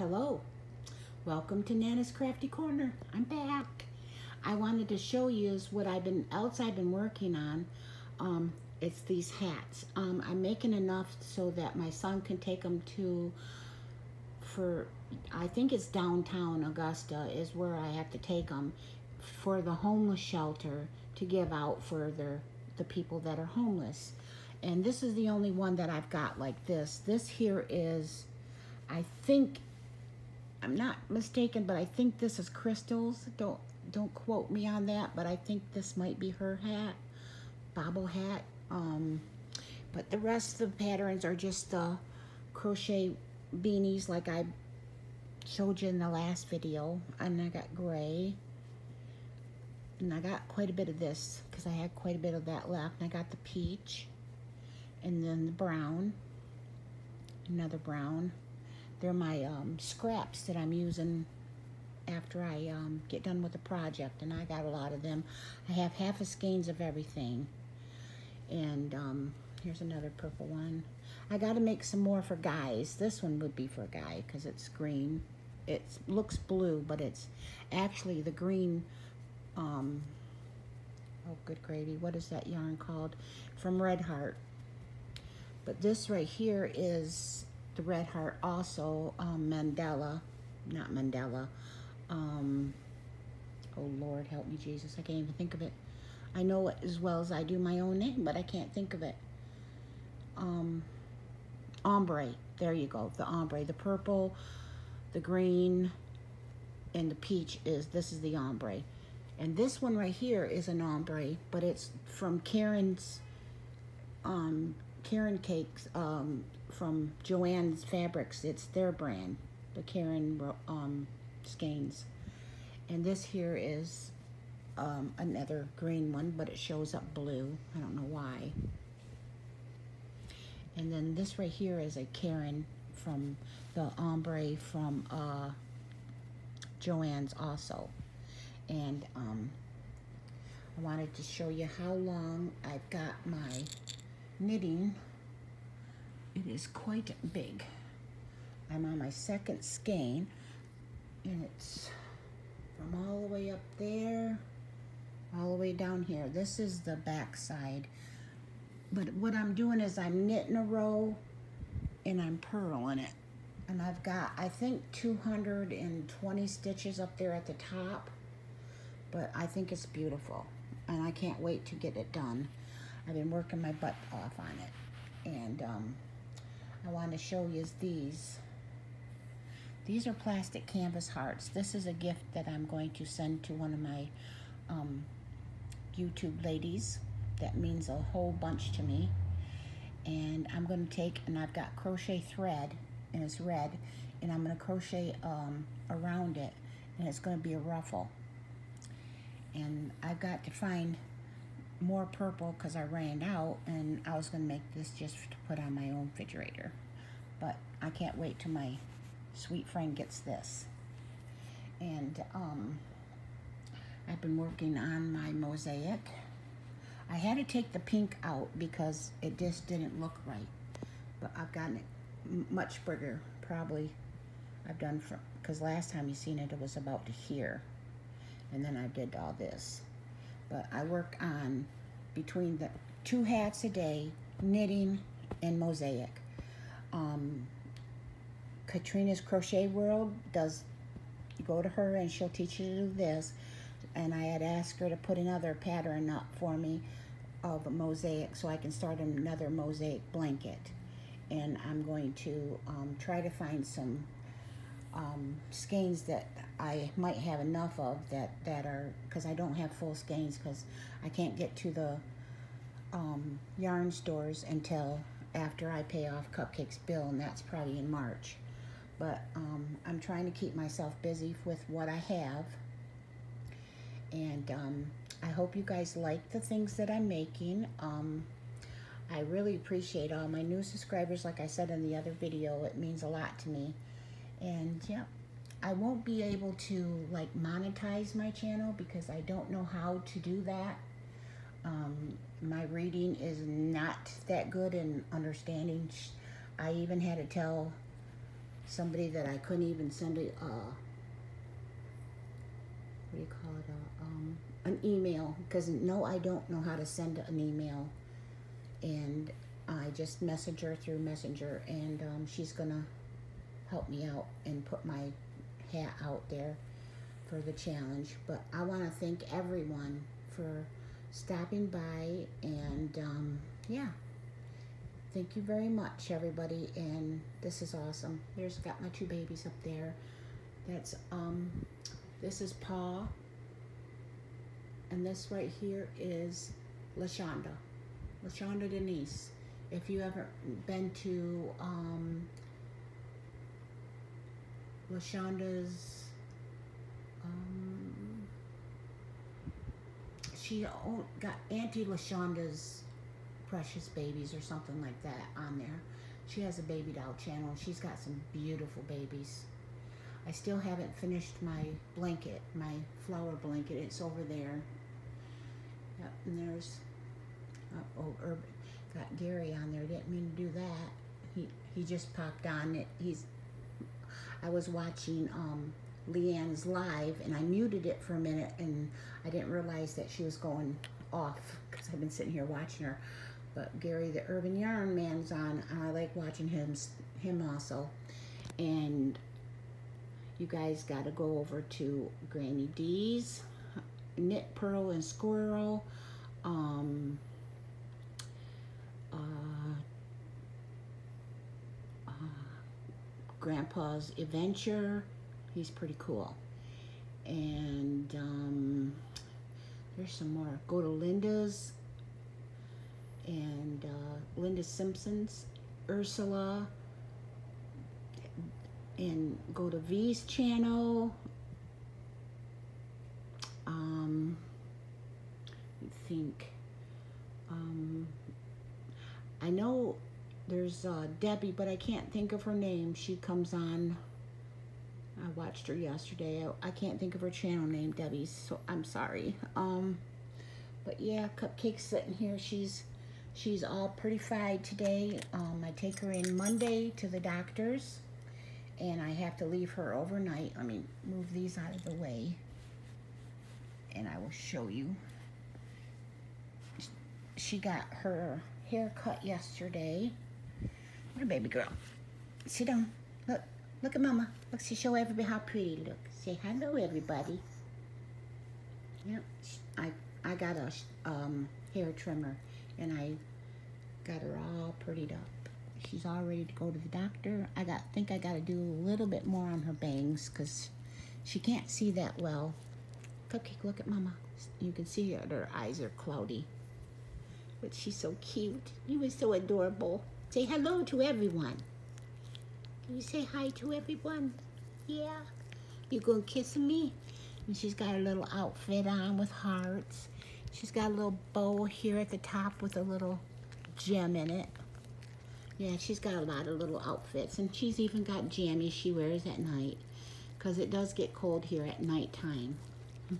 Hello, welcome to Nana's Crafty Corner. I'm back. I wanted to show you what I've been else I've been working on. Um, it's these hats. Um, I'm making enough so that my son can take them to for I think it's downtown Augusta is where I have to take them for the homeless shelter to give out for their the people that are homeless. And this is the only one that I've got like this. This here is, I think, I'm not mistaken, but I think this is crystals. Don't don't quote me on that, but I think this might be her hat, bobble hat. Um, but the rest of the patterns are just the crochet beanies like I showed you in the last video. And I got gray. And I got quite a bit of this because I had quite a bit of that left. And I got the peach and then the brown, another brown. They're my um, scraps that I'm using after I um, get done with the project, and I got a lot of them. I have half a skeins of everything. And um, here's another purple one. I got to make some more for guys. This one would be for a guy because it's green. It looks blue, but it's actually the green, um, oh good gravy, what is that yarn called? From Red Heart. But this right here is the Red Heart also, um, Mandela, not Mandela. Um, oh Lord, help me Jesus, I can't even think of it. I know it as well as I do my own name, but I can't think of it. Um, ombre, there you go, the ombre. The purple, the green, and the peach is, this is the ombre. And this one right here is an ombre, but it's from Caron's um, Caron Cakes um, from Joann's Fabrics. It's their brand, the Caron um, skeins. And this here is um, another green one, but it shows up blue. I don't know why. And then this right here is a Caron from the ombre from uh, Joann's also. And um, I wanted to show you how long I've got my knitting. It is quite big. I'm on my second skein and it's from all the way up there all the way down here. This is the back side. But what I'm doing is I'm knitting a row and I'm purling it. And I've got, I think, 220 stitches up there at the top. But I think it's beautiful. And I can't wait to get it done. I've been working my butt off on it. And um, I want to show you is these. These are plastic canvas hearts. This is a gift that I'm going to send to one of my um, YouTube ladies. That means a whole bunch to me. And I'm going to take, and I've got crochet thread, and it's red, and I'm going to crochet um, around it, and it's going to be a ruffle. And I've got to find more purple because I ran out and I was going to make this just to put on my own refrigerator. But I can't wait till my sweet friend gets this. And um, I've been working on my mosaic. I had to take the pink out because it just didn't look right. But I've gotten it much bigger, probably I've done because last time you seen it, it was about to here. And then I did all this. But I work on between the two hats a day, knitting and mosaic. Um, Katrina's Crochet World does, go to her and she'll teach you to do this. And I had asked her to put another pattern up for me of a mosaic so I can start another mosaic blanket. And I'm going to um, try to find some um, skeins that I might have enough of that, that are, because I don't have full skeins because I can't get to the um, yarn stores until after I pay off Cupcake's bill, and that's probably in March. But um, I'm trying to keep myself busy with what I have. And um, I hope you guys like the things that I'm making. Um, I really appreciate all my new subscribers. Like I said in the other video, it means a lot to me. And yeah, I won't be able to like monetize my channel because I don't know how to do that. Um, my reading is not that good in understanding. I even had to tell somebody that I couldn't even send a, uh, what do you call it, uh, um, an email, because no, I don't know how to send an email, and I just message her through Messenger, and um, she's gonna help me out and put my hat out there for the challenge. But I want to thank everyone for stopping by, and um, yeah. Thank you very much, everybody, and this is awesome. Here's got my two babies up there. That's um, this is Paul, and this right here is Lashonda, Lashonda Denise. If you haven't been to um, Lashonda's, um, she got Auntie Lashonda's Precious Babies or something like that on there. She has a baby doll channel. She's got some beautiful babies. I still haven't finished my blanket, my flower blanket. It's over there. Yep, and there's, uh, oh, Urban, got Gary on there. Didn't mean to do that. He, he just popped on it. He's, I was watching um, Leanne's live and I muted it for a minute and I didn't realize that she was going off because I've been sitting here watching her. But Gary, the Urban Yarn Man's on. And I like watching him, him also. And you guys got to go over to Granny D's, Knit Pearl and Squirrel, um, uh, Grandpa's Adventure. He's pretty cool. And um, there's some more. Go to Linda's and uh, Linda Simpson's, Ursula, and go to V's channel. Um, I think, um, I know there's uh, Debbie, but I can't think of her name. She comes on. I watched her yesterday. I, I can't think of her channel name, Debbie. So I'm sorry. Um, but yeah, Cupcake's sitting here. She's She's all pretty fried today. Um, I take her in Monday to the doctor's and I have to leave her overnight. Let me move these out of the way and I will show you. She got her hair cut yesterday. What a baby girl. Sit down. Look, look at mama. Look, she show everybody how pretty look. Say hello, everybody. Yep, I, I got a um, hair trimmer and I got her all prettied up. She's all ready to go to the doctor. I got think I got to do a little bit more on her bangs because she can't see that well. Cupcake, look at Mama. You can see her, her eyes are cloudy. But she's so cute. You were so adorable. Say hello to everyone. Can you say hi to everyone? Yeah. You gonna kiss me? And she's got a little outfit on with hearts. She's got a little bow here at the top with a little gem in it. Yeah, she's got a lot of little outfits. And she's even got jammies she wears at night. Because it does get cold here at nighttime.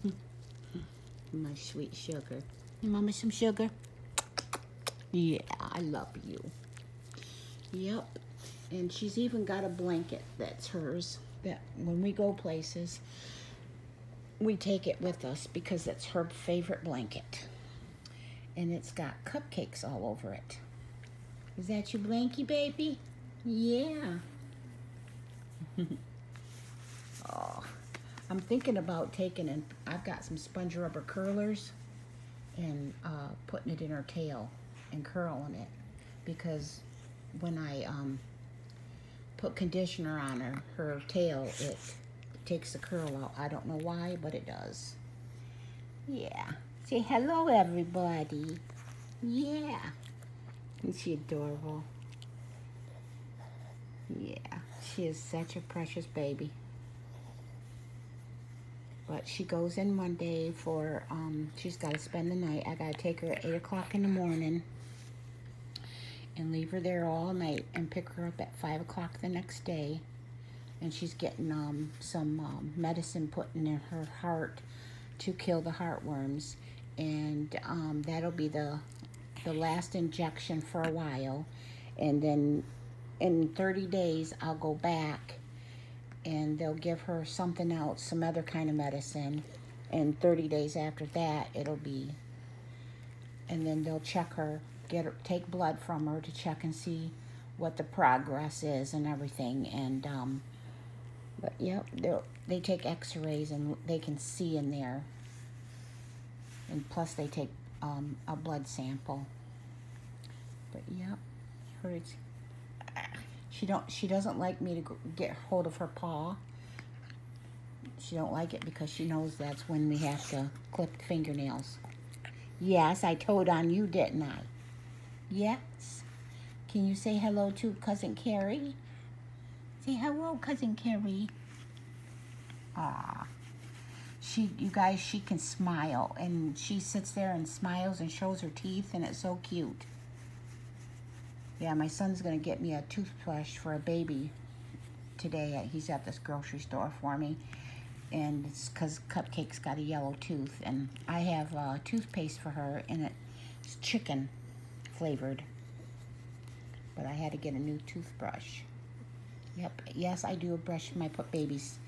My sweet sugar. You mama some sugar? Yeah, I love you. Yep. And she's even got a blanket that's hers. That when we go places, we take it with us because it's her favorite blanket. And it's got cupcakes all over it. Is that your blankie, baby? Yeah. oh, I'm thinking about taking and I've got some sponge rubber curlers and uh, putting it in her tail and curling it because when I um, put conditioner on her, her tail, it takes the curl out. I don't know why, but it does. Yeah. Say hello, everybody. Yeah. Isn't she adorable? Yeah. She is such a precious baby. But she goes in Monday for, um, she's got to spend the night. I got to take her at 8 o'clock in the morning and leave her there all night and pick her up at 5 o'clock the next day. And she's getting um, some um, medicine put in her heart to kill the heartworms. And um, that'll be the the last injection for a while. And then in 30 days I'll go back and they'll give her something else, some other kind of medicine. And 30 days after that, it'll be, and then they'll check her, get her, take blood from her to check and see what the progress is and everything. And, um, but yep, they they take x-rays and they can see in there. And plus they take um, a blood sample. But yep. She don't. She doesn't like me to get hold of her paw. She don't like it because she knows that's when we have to clip fingernails. Yes, I told on you, didn't I? Yes. Can you say hello to Cousin Carrie? Say hello, Cousin Carrie. Ah. She, you guys, she can smile. And she sits there and smiles and shows her teeth, and it's so cute. Yeah, my son's going to get me a toothbrush for a baby today. He's at this grocery store for me. And it's because Cupcake's got a yellow tooth. And I have a toothpaste for her, and it's chicken flavored. But I had to get a new toothbrush. Yep, yes, I do brush my baby's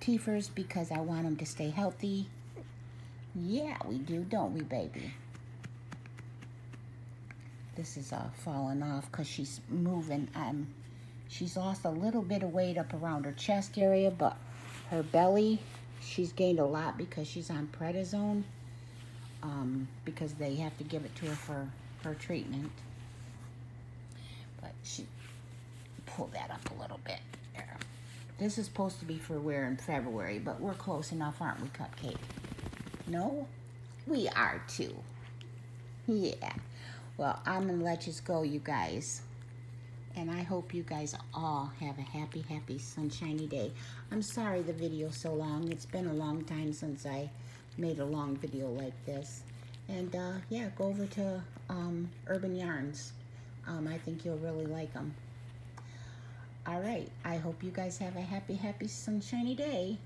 teethers because I want them to stay healthy. Yeah, we do, don't we, baby? This is uh, falling off because she's moving. Um, she's lost a little bit of weight up around her chest area, but her belly, she's gained a lot because she's on prednisone. Um, because they have to give it to her for her treatment. But she pull that up a little bit. There. This is supposed to be for wear in February, but we're close enough, aren't we, Cupcake? No? We are too. Yeah. Well, I'm going to let you go, you guys. And I hope you guys all have a happy, happy, sunshiny day. I'm sorry the video's so long. It's been a long time since I made a long video like this. And, uh, yeah, go over to um, Urban Yarns. Um, I think you'll really like them. All right. I hope you guys have a happy, happy, sunshiny day.